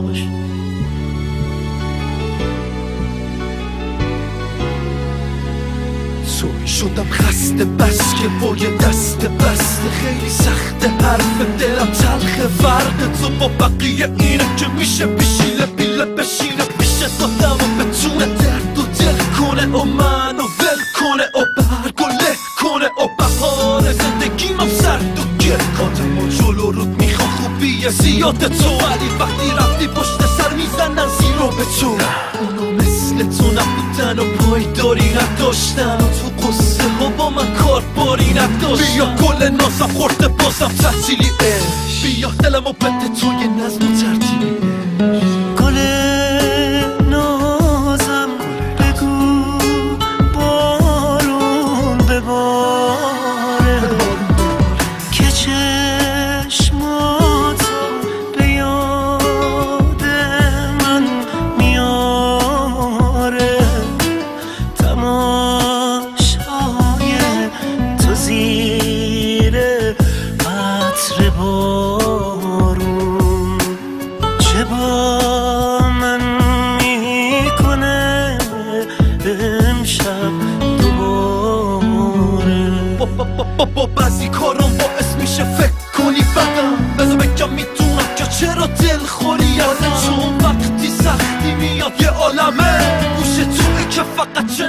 باش سوی شدم خسته بس که با یه دست بسته. خیلی سخته حرف دلم تلخ فرق تو. با بقیه اینه که میشه بیشیله بیله بشینه. پیش دادم و بتونه درد و دل کنه. و زیاد تو ولی وقتی رفتی پشت سر می‌زنن زیرو به تو اونا مثل تو نبودن و پایداری نداشتن و تو قصه ها با من کار باری نداشتن بیا گل نازم خورده بازم تحصیلی بیا دلم و بده تو یه نظم و ترتیب بابا بعضی کارم باعث میشه فکر کنی بدم. بذار بگم می‌تونم که چرا دل خوری چون وقتی سختی میاد یه عالمه. گوشه توی که فقط چه